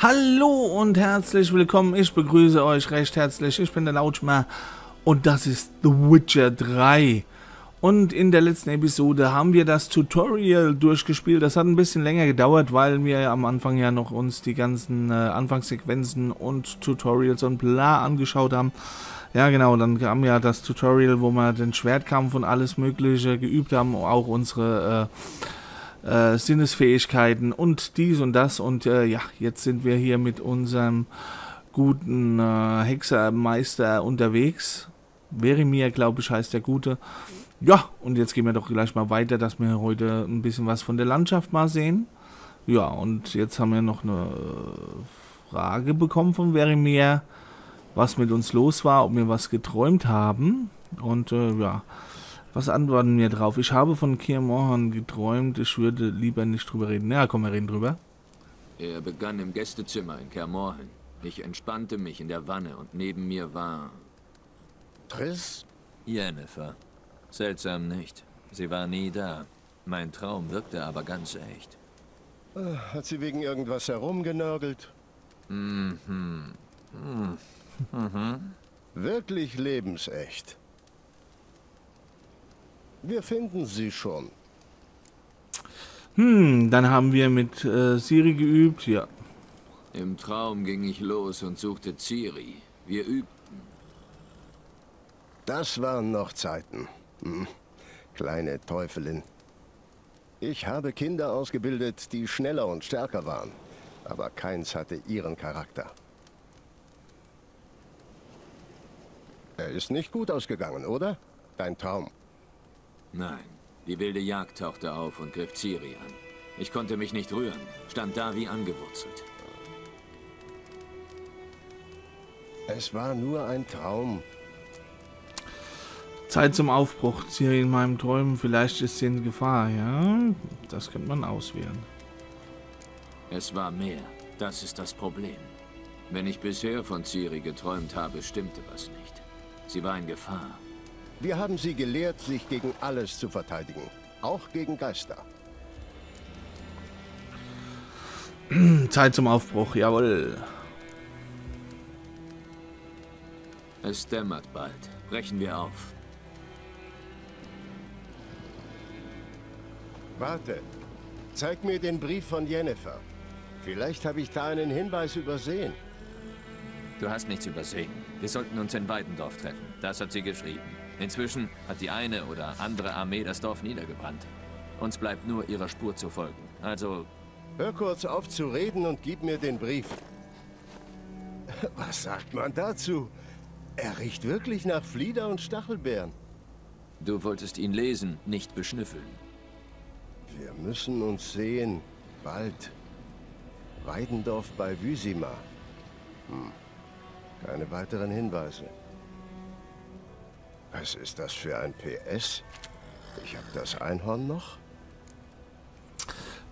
Hallo und herzlich willkommen. Ich begrüße euch recht herzlich. Ich bin der Lautschmer und das ist The Witcher 3. Und in der letzten Episode haben wir das Tutorial durchgespielt. Das hat ein bisschen länger gedauert, weil wir am Anfang ja noch uns die ganzen äh, Anfangssequenzen und Tutorials und bla angeschaut haben. Ja genau, dann kam ja das Tutorial, wo wir den Schwertkampf und alles mögliche geübt haben, auch unsere... Äh, äh, Sinnesfähigkeiten und dies und das. Und äh, ja, jetzt sind wir hier mit unserem guten äh, Hexermeister unterwegs. Verimir, glaube ich, heißt der Gute. Ja, und jetzt gehen wir doch gleich mal weiter, dass wir heute ein bisschen was von der Landschaft mal sehen. Ja, und jetzt haben wir noch eine Frage bekommen von Verimir, was mit uns los war, ob wir was geträumt haben. Und äh, ja, was antworten wir drauf? Ich habe von Kier Mohan geträumt, ich würde lieber nicht drüber reden. Ja, komm, wir reden drüber. Er begann im Gästezimmer in Kermorhen. Ich entspannte mich in der Wanne und neben mir war... Triss? Jennifer. Seltsam nicht. Sie war nie da. Mein Traum wirkte aber ganz echt. Äh, hat sie wegen irgendwas herumgenörgelt? Mhm. Mhm. Mhm. Wirklich lebensecht. Wir finden sie schon. Hm, dann haben wir mit äh, Siri geübt, ja. Im Traum ging ich los und suchte Ciri. Wir übten. Das waren noch Zeiten. Hm. Kleine Teufelin. Ich habe Kinder ausgebildet, die schneller und stärker waren. Aber keins hatte ihren Charakter. Er ist nicht gut ausgegangen, oder? Dein Traum. Nein, die wilde Jagd tauchte auf und griff Ciri an. Ich konnte mich nicht rühren, stand da wie angewurzelt. Es war nur ein Traum. Zeit zum Aufbruch. Ciri in meinem Träumen. Vielleicht ist sie in Gefahr, ja? Das könnte man auswählen. Es war mehr. Das ist das Problem. Wenn ich bisher von Ciri geträumt habe, stimmte was nicht. Sie war in Gefahr. Wir haben sie gelehrt, sich gegen alles zu verteidigen. Auch gegen Geister. Zeit zum Aufbruch, jawohl. Es dämmert bald. Brechen wir auf. Warte. Zeig mir den Brief von Jennifer. Vielleicht habe ich da einen Hinweis übersehen. Du hast nichts übersehen. Wir sollten uns in Weidendorf treffen. Das hat sie geschrieben. Inzwischen hat die eine oder andere Armee das Dorf niedergebrannt. Uns bleibt nur ihrer Spur zu folgen. Also... Hör kurz auf zu reden und gib mir den Brief. Was sagt man dazu? Er riecht wirklich nach Flieder und Stachelbeeren. Du wolltest ihn lesen, nicht beschnüffeln. Wir müssen uns sehen. Bald. Weidendorf bei Wüsima. Hm. Keine weiteren Hinweise. Was ist das für ein PS? Ich habe das Einhorn noch.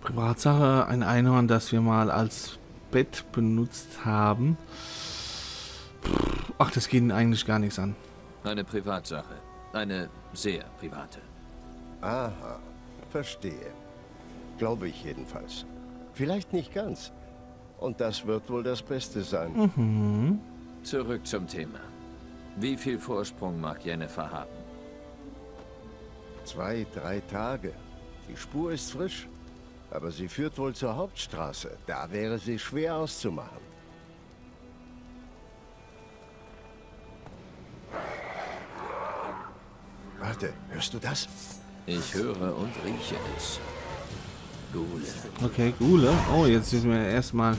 Privatsache, ein Einhorn, das wir mal als Bett benutzt haben. Ach, das geht Ihnen eigentlich gar nichts an. Eine Privatsache. Eine sehr private. Aha, verstehe. Glaube ich jedenfalls. Vielleicht nicht ganz. Und das wird wohl das Beste sein. Mhm. Zurück zum Thema. Wie viel Vorsprung mag Jennifer haben? Zwei, drei Tage. Die Spur ist frisch. Aber sie führt wohl zur Hauptstraße. Da wäre sie schwer auszumachen. Warte, hörst du das? Ich höre und rieche es. Gule. Okay, Gule. Oh, jetzt müssen wir erstmal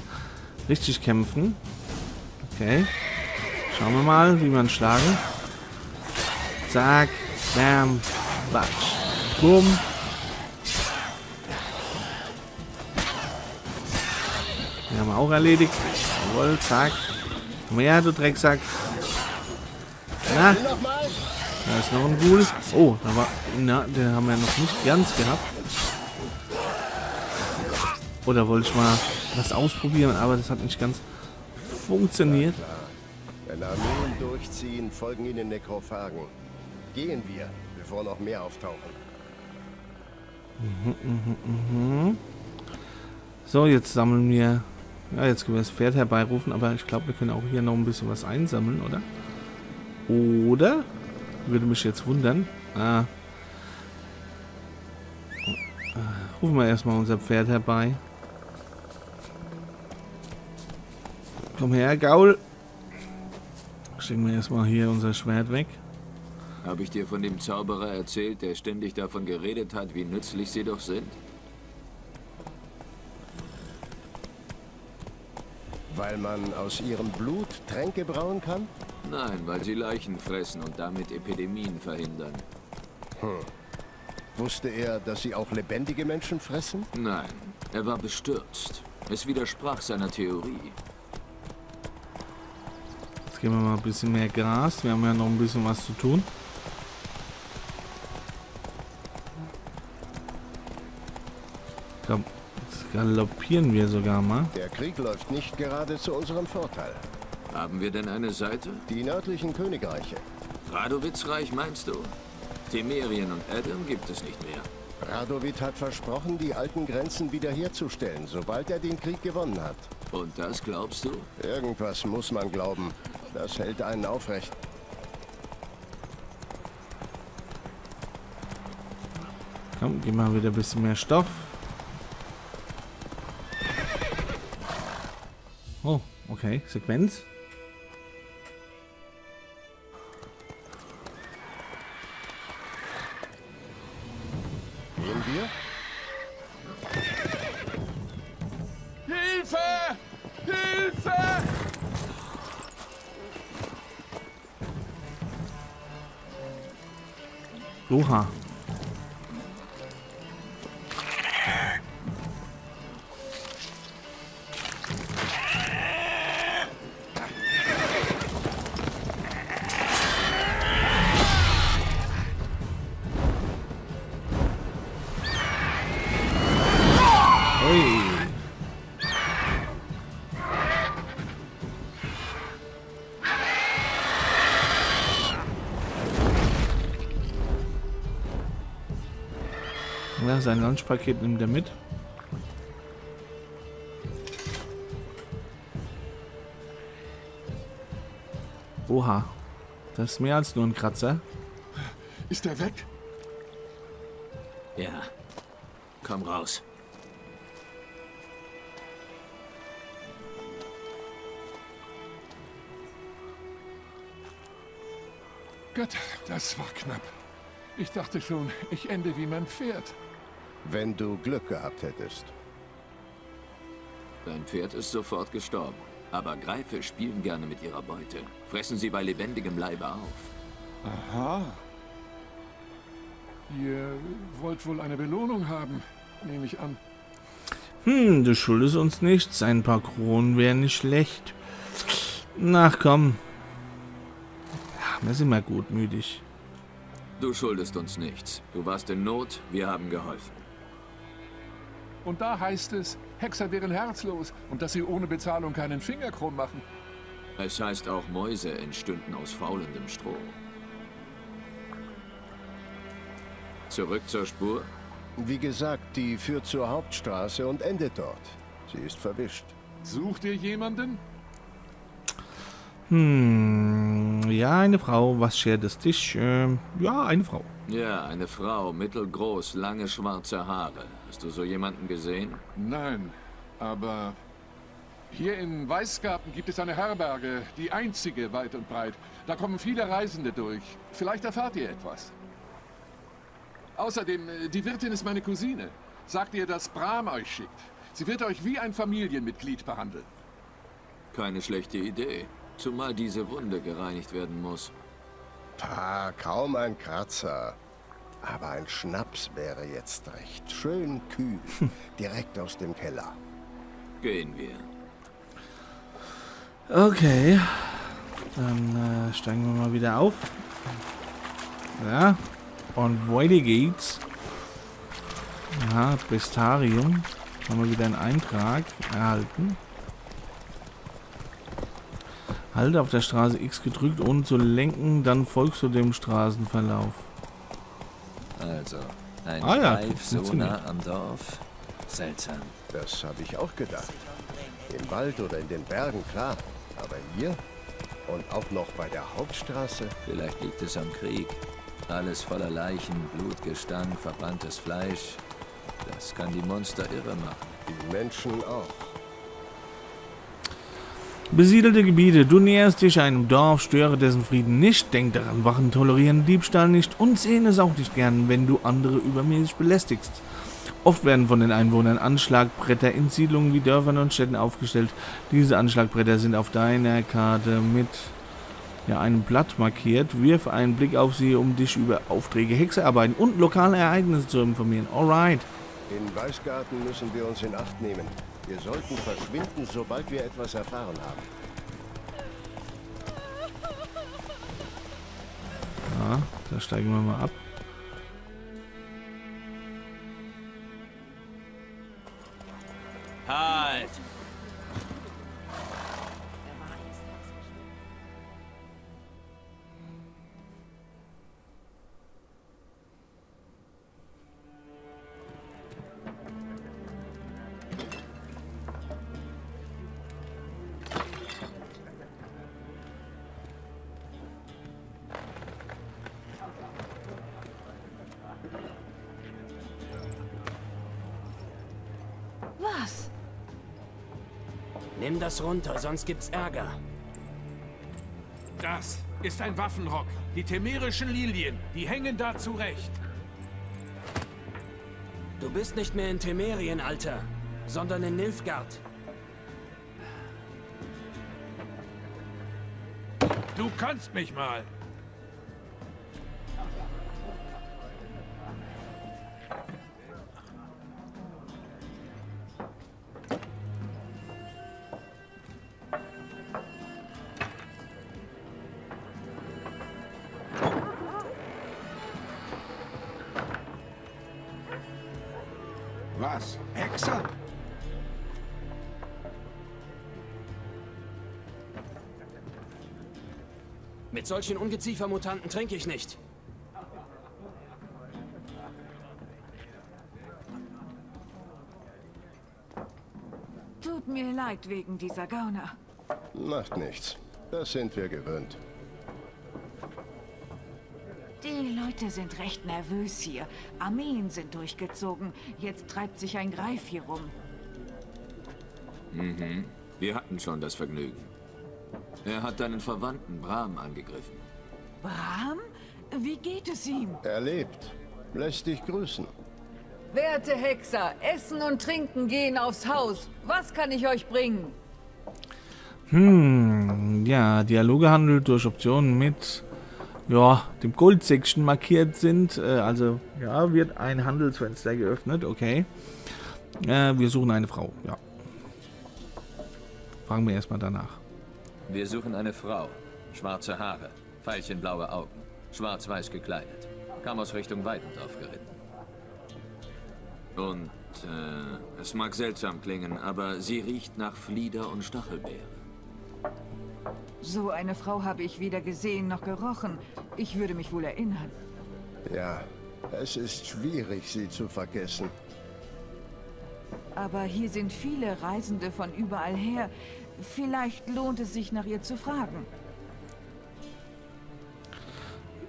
richtig kämpfen. Okay. Schauen wir mal, wie man schlagen. Zack, bam, batsch, bumm. Den haben wir auch erledigt. Jawohl, zack. Mehr, du Drecksack. Na, da ist noch ein Ghoul. Oh, da war, na, den haben wir noch nicht ganz gehabt. Oder wollte ich mal was ausprobieren, aber das hat nicht ganz funktioniert. Wenn Armeen durchziehen, folgen ihnen Nekrophagen. Gehen wir, bevor noch mehr auftauchen. Mhm, mhm, mhm. So, jetzt sammeln wir Ja, jetzt können wir das Pferd herbeirufen, aber ich glaube, wir können auch hier noch ein bisschen was einsammeln, oder? Oder? Würde mich jetzt wundern. Ah. Rufen wir erstmal unser Pferd herbei. Komm her, Gaul. Schicken wir erstmal hier unser Schwert weg. Habe ich dir von dem Zauberer erzählt, der ständig davon geredet hat, wie nützlich sie doch sind? Weil man aus ihrem Blut Tränke brauen kann? Nein, weil sie Leichen fressen und damit Epidemien verhindern. Hm. Wusste er, dass sie auch lebendige Menschen fressen? Nein, er war bestürzt. Es widersprach seiner Theorie. Jetzt geben wir mal ein bisschen mehr Gras. Wir haben ja noch ein bisschen was zu tun. Komm, jetzt galoppieren wir sogar mal. Der Krieg läuft nicht gerade zu unserem Vorteil. Haben wir denn eine Seite? Die nördlichen Königreiche. Radowitzreich meinst du? Temerien und Adam gibt es nicht mehr. Radowit hat versprochen, die alten Grenzen wiederherzustellen, sobald er den Krieg gewonnen hat. Und das glaubst du? Irgendwas muss man glauben. Das hält einen aufrecht. Komm, gib mal wieder ein bisschen mehr Stoff. Oh, okay. Sequenz. Sein Lunchpaket nimmt er mit. Oha. Das ist mehr als nur ein Kratzer. Ist er weg? Ja. Komm raus. Gott, das war knapp. Ich dachte schon, ich ende wie mein Pferd. Wenn du Glück gehabt hättest. Dein Pferd ist sofort gestorben. Aber Greife spielen gerne mit ihrer Beute. Fressen sie bei lebendigem Leibe auf. Aha. Ihr wollt wohl eine Belohnung haben, nehme ich an. Hm, du schuldest uns nichts. Ein paar Kronen wären nicht schlecht. Ach komm. Wir sind mal gutmütig. Du schuldest uns nichts. Du warst in Not, wir haben geholfen. Und da heißt es, Hexer wären herzlos und dass sie ohne Bezahlung keinen Finger krumm machen. Es heißt auch, Mäuse entstünden aus faulendem Stroh. Zurück zur Spur? Wie gesagt, die führt zur Hauptstraße und endet dort. Sie ist verwischt. Sucht ihr jemanden? Hm, ja, eine Frau. Was schert es dich? Ähm, ja, eine Frau. Ja, eine Frau, mittelgroß, lange schwarze Haare. Hast du so jemanden gesehen? Nein, aber hier in Weißgarten gibt es eine Herberge, die einzige weit und breit. Da kommen viele Reisende durch. Vielleicht erfahrt ihr etwas. Außerdem, äh, die Wirtin ist meine Cousine. Sagt ihr, dass Bram euch schickt. Sie wird euch wie ein Familienmitglied behandeln. Keine schlechte Idee. Zumal diese Wunde gereinigt werden muss. Pah, kaum ein Kratzer. Aber ein Schnaps wäre jetzt recht. Schön kühl. Direkt aus dem Keller. Gehen wir. Okay. Dann äh, steigen wir mal wieder auf. Ja. Und weiter geht's. Aha, Bestarium. Haben wir wieder einen Eintrag erhalten. Halte auf der Straße X gedrückt, ohne zu lenken, dann folgst du dem Straßenverlauf. Also, ein Ah ja, so nah am Dorf. Seltsam. Das habe ich auch gedacht. Im Wald oder in den Bergen, klar. Aber hier? Und auch noch bei der Hauptstraße? Vielleicht liegt es am Krieg. Alles voller Leichen, Blutgestank, verbranntes Fleisch. Das kann die Monster irre machen. Die Menschen auch. Besiedelte Gebiete. Du näherst dich einem Dorf, störe dessen Frieden nicht. Denk daran, Wachen tolerieren Diebstahl nicht und sehen es auch nicht gern, wenn du andere übermäßig belästigst. Oft werden von den Einwohnern Anschlagbretter in Siedlungen wie Dörfern und Städten aufgestellt. Diese Anschlagbretter sind auf deiner Karte mit ja, einem Blatt markiert. Wirf einen Blick auf sie, um dich über Aufträge, Hexearbeiten und lokale Ereignisse zu informieren. Alright. In Weißgarten müssen wir uns in Acht nehmen. Wir sollten verschwinden, sobald wir etwas erfahren haben. Ja, da steigen wir mal ab. Halt! Was? Nimm das runter, sonst gibt's Ärger. Das ist ein Waffenrock. Die temerischen Lilien, die hängen da zurecht. Du bist nicht mehr in Temerien, Alter, sondern in Nilfgaard. Du kannst mich mal. Mit solchen Ungeziefermutanten trinke ich nicht. Tut mir leid wegen dieser Gauner. Macht nichts. Das sind wir gewöhnt. Die Leute sind recht nervös hier. Armeen sind durchgezogen. Jetzt treibt sich ein Greif hier rum. Wir hatten schon das Vergnügen. Er hat deinen Verwandten Bram angegriffen. Bram? Wie geht es ihm? Er lebt. Lässt dich grüßen. Werte Hexer, Essen und Trinken gehen aufs Haus. Was kann ich euch bringen? Hm, ja, Dialoge handelt durch Optionen mit ja, dem Gold-Section markiert sind. Äh, also, ja, wird ein Handelsfenster geöffnet, okay. Äh, wir suchen eine Frau, ja. Fragen wir erstmal danach. Wir suchen eine Frau. Schwarze Haare, veilchenblaue Augen, schwarz-weiß gekleidet. Kam aus Richtung Weidendorf geritten. Und äh, es mag seltsam klingen, aber sie riecht nach Flieder und Stachelbeere. So eine Frau habe ich weder gesehen noch gerochen. Ich würde mich wohl erinnern. Ja, es ist schwierig, sie zu vergessen. Aber hier sind viele Reisende von überall her. Vielleicht lohnt es sich, nach ihr zu fragen.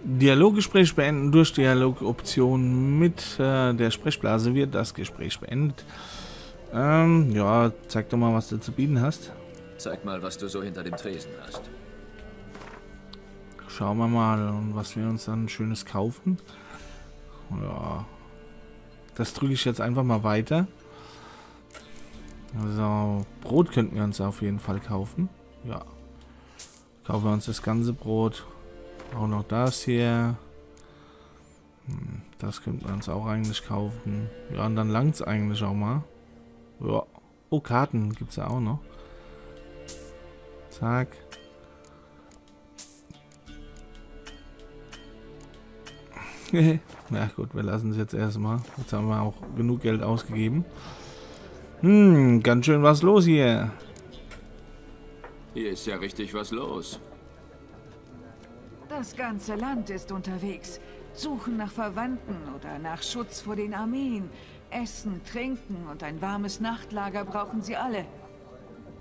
Dialoggespräch beenden durch Dialogoption mit äh, der Sprechblase wird das Gespräch beendet. Ähm, ja, zeig doch mal, was du zu bieten hast. Zeig mal, was du so hinter dem Tresen hast. Schauen wir mal, was wir uns dann Schönes kaufen. Ja. Das drücke ich jetzt einfach mal weiter. Also, Brot könnten wir uns auf jeden Fall kaufen. Ja. Kaufen wir uns das ganze Brot. Auch noch das hier. Hm, Das könnten wir uns auch eigentlich kaufen. Ja, und dann langt es eigentlich auch mal. Ja. Oh, Karten gibt es ja auch noch. Zack. Na gut, wir lassen es jetzt erstmal. Jetzt haben wir auch genug Geld ausgegeben. Hm, ganz schön was los hier. Hier ist ja richtig was los. Das ganze Land ist unterwegs. Suchen nach Verwandten oder nach Schutz vor den Armeen. Essen, Trinken und ein warmes Nachtlager brauchen sie alle.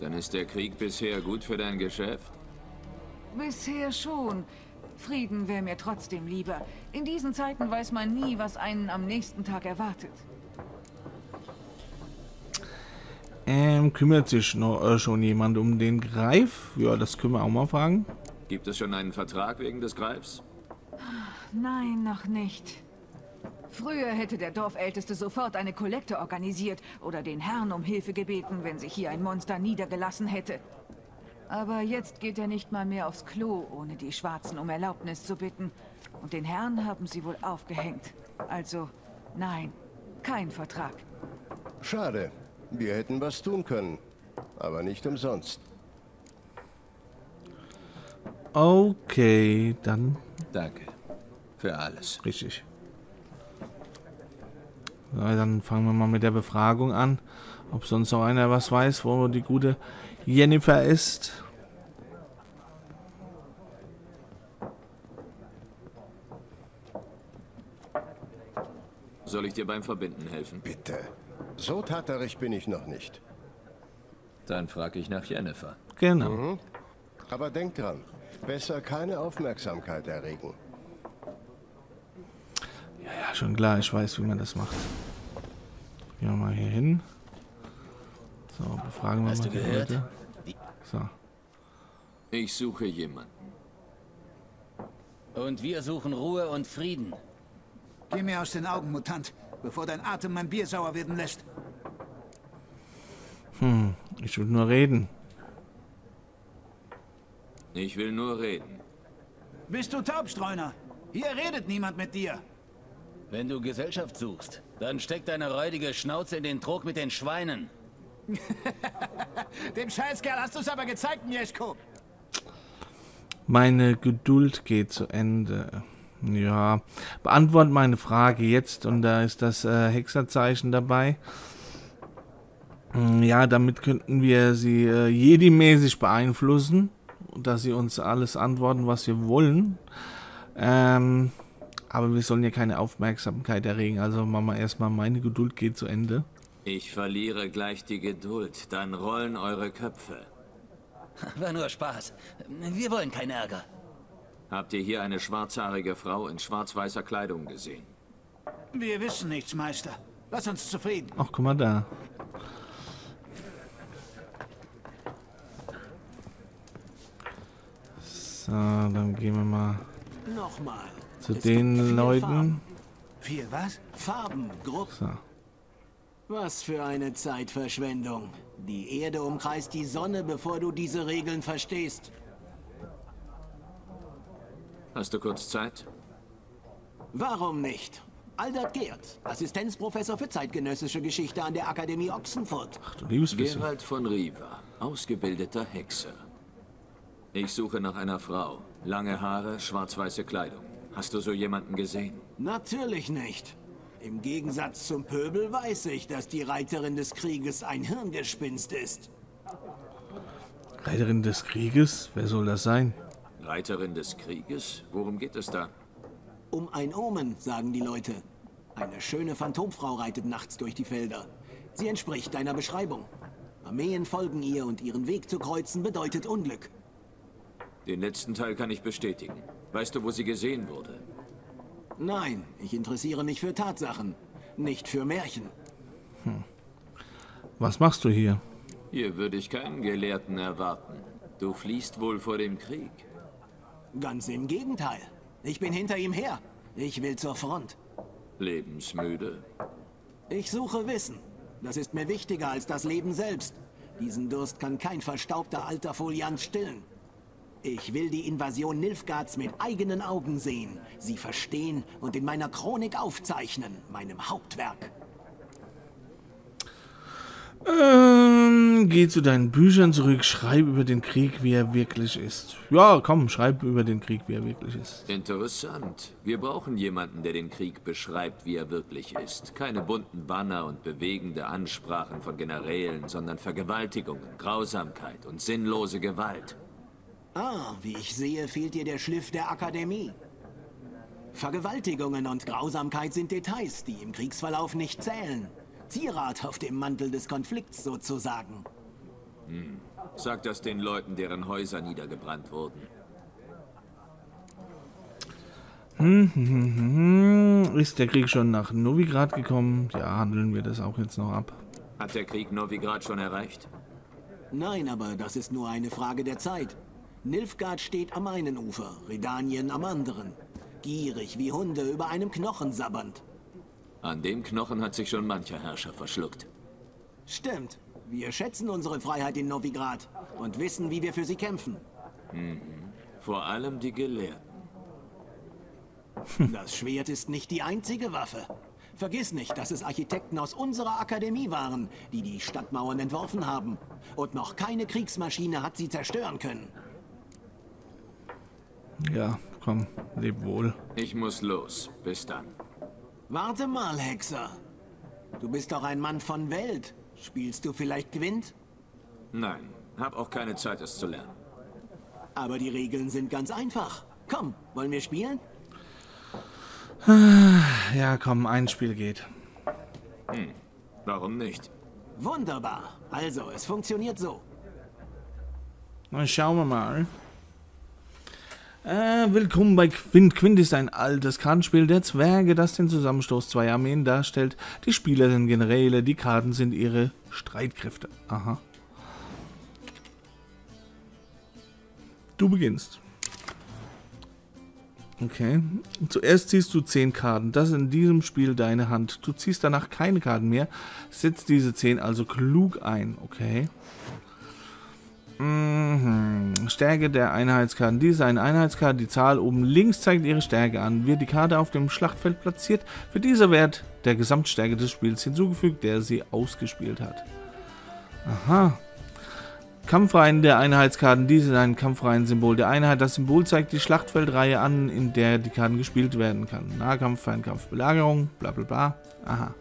Dann ist der Krieg bisher gut für dein Geschäft? Bisher schon. Frieden wäre mir trotzdem lieber. In diesen Zeiten weiß man nie, was einen am nächsten Tag erwartet. Ähm, kümmert sich noch, äh, schon jemand um den Greif? Ja, das können wir auch mal fragen. Gibt es schon einen Vertrag wegen des Greifs? Nein, noch nicht. Früher hätte der Dorfälteste sofort eine Kollekte organisiert oder den Herrn um Hilfe gebeten, wenn sich hier ein Monster niedergelassen hätte. Aber jetzt geht er nicht mal mehr aufs Klo, ohne die Schwarzen um Erlaubnis zu bitten. Und den Herrn haben sie wohl aufgehängt. Also, nein, kein Vertrag. Schade. Wir hätten was tun können. Aber nicht umsonst. Okay, dann Danke. Für alles. richtig. So, dann fangen wir mal mit der Befragung an. Ob sonst noch einer was weiß, wo die gute Jennifer ist. Soll ich dir beim Verbinden helfen? Bitte. So taterig bin ich noch nicht. Dann frage ich nach Jennifer. Genau. Aber denk dran, besser keine Aufmerksamkeit erregen. Ja, schon klar, ich weiß, wie man das macht. Gehen wir mal hier hin. So, befragen wir Hast mal du die gehört? Leute. So. Ich suche jemanden. Und wir suchen Ruhe und Frieden. Geh mir aus den Augen, Mutant, bevor dein Atem mein Bier sauer werden lässt. Ich will nur reden. Ich will nur reden. Bist du Taubstreuner? Hier redet niemand mit dir. Wenn du Gesellschaft suchst, dann steck deine räudige Schnauze in den Trog mit den Schweinen. Dem Scheißkerl hast du es aber gezeigt, Mieszko. Meine Geduld geht zu Ende. Ja, beantwort meine Frage jetzt und da ist das äh, Hexerzeichen dabei. Mm, Ja, damit könnten wir sie äh, jedi-mäßig beeinflussen, dass sie uns alles antworten, was wir wollen. Ähm, aber wir sollen ja keine Aufmerksamkeit erregen, also machen wir erstmal, meine Geduld geht zu Ende. Ich verliere gleich die Geduld. Dann rollen eure Köpfe. War nur Spaß. Wir wollen keinen Ärger. Habt ihr hier eine schwarzhaarige Frau in schwarz-weißer Kleidung gesehen? Wir wissen nichts, Meister. Lass uns zufrieden. Ach, guck mal da. So, dann gehen wir mal Nochmal. zu Es den vier Leuten. Farben. Viel was? Farben, Gruppen. So. Was für eine Zeitverschwendung. Die Erde umkreist die Sonne, bevor du diese Regeln verstehst. Hast du kurz Zeit? Warum nicht? Aldert Geert, Assistenzprofessor für zeitgenössische Geschichte an der Akademie Ochsenfurt. Ach du liebes. Gerald von Riva, ausgebildeter Hexer. Ich suche nach einer Frau. Lange Haare, schwarz-weiße Kleidung. Hast du so jemanden gesehen? Natürlich nicht. Im Gegensatz zum Pöbel weiß ich, dass die Reiterin des Krieges ein Hirngespinst ist. Reiterin des Krieges? Wer soll das sein? Reiterin des Krieges? Worum geht es da? Um ein Omen, sagen die Leute. Eine schöne Phantomfrau reitet nachts durch die Felder. Sie entspricht deiner Beschreibung. Armeen folgen ihr und ihren Weg zu kreuzen bedeutet Unglück. Den letzten Teil kann ich bestätigen. Weißt du, wo sie gesehen wurde? Nein, ich interessiere mich für Tatsachen, nicht für Märchen. Was machst du hier? Hier würde ich keinen Gelehrten erwarten. Du fliehst wohl vor dem Krieg. Ganz im Gegenteil. Ich bin hinter ihm her. Ich will zur Front. Lebensmüde? Ich suche Wissen. Das ist mir wichtiger als das Leben selbst. Diesen Durst kann kein verstaubter alter Foliant stillen. Ich will die Invasion Nilfgaards mit eigenen Augen sehen, sie verstehen und in meiner Chronik aufzeichnen, meinem Hauptwerk. Ähm, geh zu deinen Büchern zurück, schreib über den Krieg, wie er wirklich ist. Ja, komm, schreib über den Krieg, wie er wirklich ist. Interessant. Wir brauchen jemanden, der den Krieg beschreibt, wie er wirklich ist. Keine bunten Banner und bewegende Ansprachen von Generälen, sondern Vergewaltigungen, Grausamkeit und sinnlose Gewalt. Ah, wie ich sehe, fehlt dir der Schliff der Akademie. Vergewaltigungen und Grausamkeit sind Details, die im Kriegsverlauf nicht zählen. Zierat auf dem Mantel des Konflikts sozusagen. Sag das den Leuten, deren Häuser niedergebrannt wurden. Hm, hm, hm, hm. Ist der Krieg schon nach Novigrad gekommen? Ja, handeln wir das auch jetzt noch ab. Hat der Krieg Novigrad schon erreicht? Nein, aber das ist nur eine Frage der Zeit. Nilfgaard steht am einen Ufer, Redanien am anderen. Gierig wie Hunde über einem Knochen sabbernd. An dem Knochen hat sich schon mancher Herrscher verschluckt. Stimmt. Wir schätzen unsere Freiheit in Novigrad und wissen, wie wir für sie kämpfen. Mhm. Vor allem die Gelehrten. Das Schwert ist nicht die einzige Waffe. Vergiss nicht, dass es Architekten aus unserer Akademie waren, die die Stadtmauern entworfen haben. Und noch keine Kriegsmaschine hat sie zerstören können. Ja, komm, leb wohl. Ich muss los. Bis dann. Warte mal, Hexer. Du bist doch ein Mann von Welt. Spielst du vielleicht Gwent? Nein, hab auch keine Zeit, es zu lernen. Aber die Regeln sind ganz einfach. Komm, wollen wir spielen? Ja, komm, ein Spiel geht. Hm, warum nicht? Wunderbar. Also, es funktioniert so. Na, schauen wir mal. Äh, willkommen bei Quint. Quint ist ein altes Kartenspiel der Zwerge, das den Zusammenstoß zweier Armeen darstellt. Die Spieler sind Generäle, die Karten sind ihre Streitkräfte. Aha. Du beginnst. Okay. Zuerst ziehst du 10 Karten. Das ist in diesem Spiel deine Hand. Du ziehst danach keine Karten mehr. Setzt diese 10 also klug ein. Okay. Mhm. Stärke der Einheitskarten. Dies ist eine Einheitskarte. Die Zahl oben links zeigt ihre Stärke an. Wird die Karte auf dem Schlachtfeld platziert, wird dieser Wert der Gesamtstärke des Spiels hinzugefügt, der sie ausgespielt hat. Aha. Kampfreihen der Einheitskarten. Dies ist ein Kampfreihen-Symbol der Einheit. Das Symbol zeigt die Schlachtfeldreihe an, in der die Karten gespielt werden kann. Nahkampf, Fernkampf, Belagerung, bla bla bla. Aha.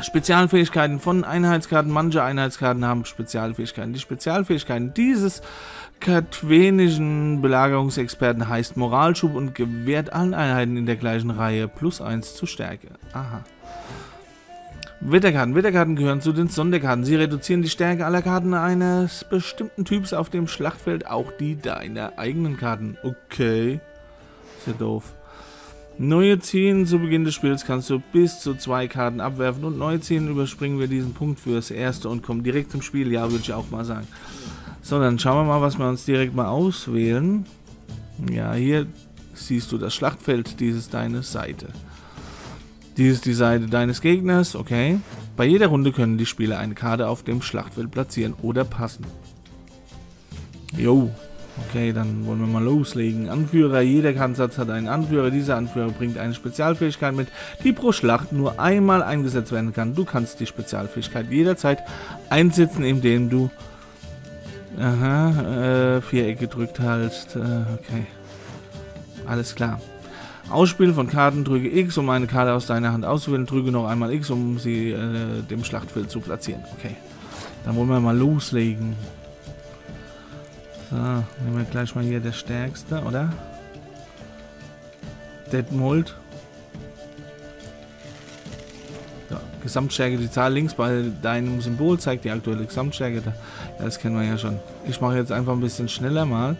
Spezialfähigkeiten von Einheitskarten. Manche Einheitskarten haben Spezialfähigkeiten. Die Spezialfähigkeiten dieses katwenischen Belagerungsexperten heißt Moralschub und gewährt allen Einheiten in der gleichen Reihe plus 1 zu Stärke. Aha. Wetterkarten. Wetterkarten gehören zu den Sonderkarten. Sie reduzieren die Stärke aller Karten eines bestimmten Typs auf dem Schlachtfeld, auch die deiner eigenen Karten. Okay. Ja doof. Neue ziehen zu Beginn des Spiels kannst du bis zu zwei Karten abwerfen und neue ziehen überspringen wir diesen Punkt fürs erste und kommen direkt zum Spiel. Ja, würde ich auch mal sagen. So, dann schauen wir mal, was wir uns direkt mal auswählen. Ja, hier siehst du das Schlachtfeld, dieses deine Seite. Dies ist die Seite deines Gegners, okay. Bei jeder Runde können die Spieler eine Karte auf dem Schlachtfeld platzieren oder passen. Jo, okay, dann wollen wir mal loslegen. Anführer, jeder Kartensatz hat einen Anführer. Dieser Anführer bringt eine Spezialfähigkeit mit, die pro Schlacht nur einmal eingesetzt werden kann. Du kannst die Spezialfähigkeit jederzeit einsetzen, indem du aha, äh, Viereck gedrückt hältst. Äh, okay, alles klar. Ausspielen von Karten, drücke X, um eine Karte aus deiner Hand auszuwählen, drücke noch einmal X, um sie äh, dem Schlachtfeld zu platzieren. Okay, dann wollen wir mal loslegen. So, nehmen wir gleich mal hier der Stärkste, oder? Detmold. So, Gesamtstärke, die Zahl links bei deinem Symbol zeigt die aktuelle Gesamtstärke. Ja, das kennen wir ja schon. Ich mache jetzt einfach ein bisschen schneller mal.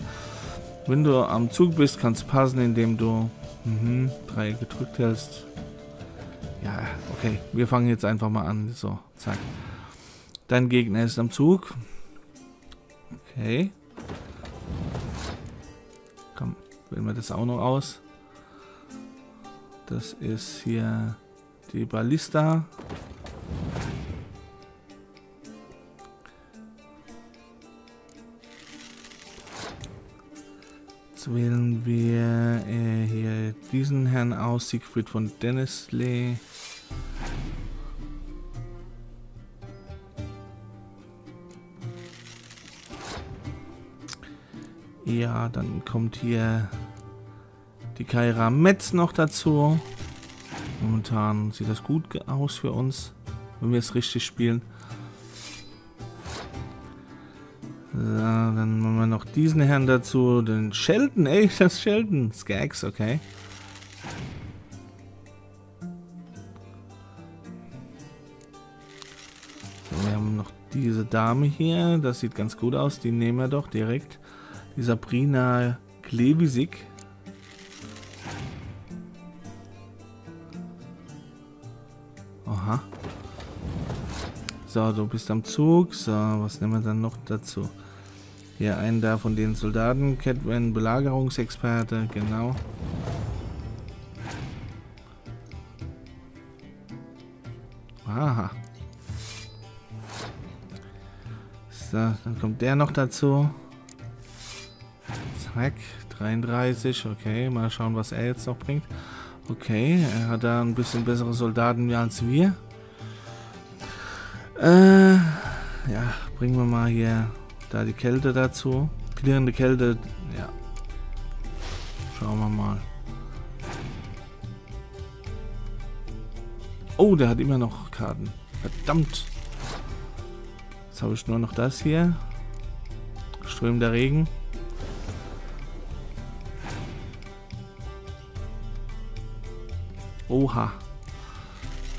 Wenn du am Zug bist, kannst du passen, indem du Mhm, drei gedrückt hältst. Ja, okay. Wir fangen jetzt einfach mal an. So, zack. Dein Gegner ist am Zug. Okay. Wählen wir das auch noch aus. Das ist hier die Ballista. Jetzt wählen wir äh, hier diesen Herrn aus, Siegfried von Dennisley. Ja, dann kommt hier die Kaira Metz noch dazu. Momentan sieht das gut aus für uns, wenn wir es richtig spielen. So, dann machen wir noch diesen Herrn dazu. Den Sheldon, ey, das Sheldon. Skags, okay. So, wir haben noch diese Dame hier. Das sieht ganz gut aus. Die nehmen wir doch direkt. Die Sabrina Klevisik. Aha. So, du bist am Zug. So, was nehmen wir dann noch dazu? Hier einen da von den Soldaten. Catwan, Belagerungsexperte, genau. Aha. So, dann kommt der noch dazu. Zack, 33, okay, mal schauen, was er jetzt noch bringt. Okay, er hat da ein bisschen bessere Soldaten als wir. Äh, ja, bringen wir mal hier da die Kälte dazu. Klirrende Kälte, ja. Schauen wir mal. Oh, der hat immer noch Karten. Verdammt. Jetzt habe ich nur noch das hier. Strömender Regen. Oha.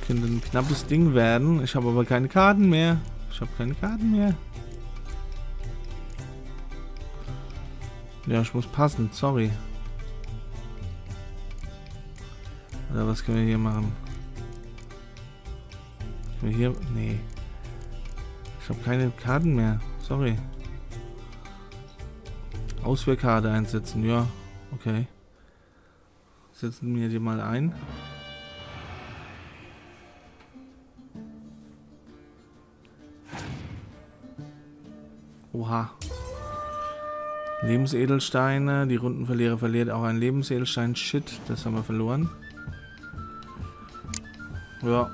Könnte ein knappes Ding werden. Ich habe aber keine Karten mehr. Ich habe keine Karten mehr. Ja, ich muss passen. Sorry. Oder was können wir hier machen? Können wir hier... Nee. Ich habe keine Karten mehr. Sorry. Auswählkarte einsetzen. Ja, okay. Setzen wir die mal ein. Oha. Lebensedelsteine. Die Rundenverlierer verliert auch ein Lebensedelstein. Shit, das haben wir verloren. Ja.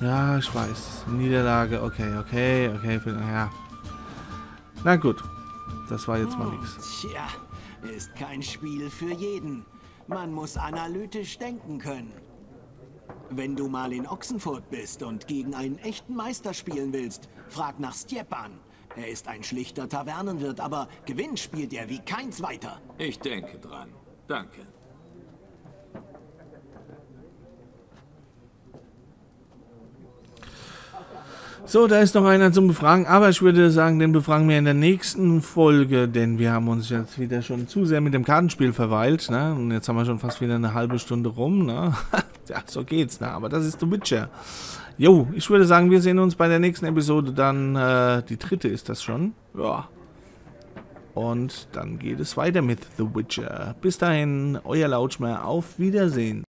Ja, ich weiß. Niederlage, okay, okay, okay. Ja. Na gut. Das war jetzt mal nichts. Tja, ist kein Spiel für jeden. Man muss analytisch denken können. Wenn du mal in Ochsenfurt bist und gegen einen echten Meister spielen willst, frag nach Stjepan. Er ist ein schlichter Tavernenwirt, aber Gewinn spielt er wie kein zweiter. Ich denke dran. Danke. So, da ist noch einer zum Befragen, aber ich würde sagen, den befragen wir in der nächsten Folge, denn wir haben uns jetzt wieder schon zu sehr mit dem Kartenspiel verweilt, ne? Und jetzt haben wir schon fast wieder eine halbe Stunde rum, ne? ja, so geht's, ne? Aber das ist The Witcher. Jo, ich würde sagen, wir sehen uns bei der nächsten Episode dann, äh, die dritte ist das schon. Ja. Und dann geht es weiter mit The Witcher. Bis dahin, euer Lautschmer, auf Wiedersehen.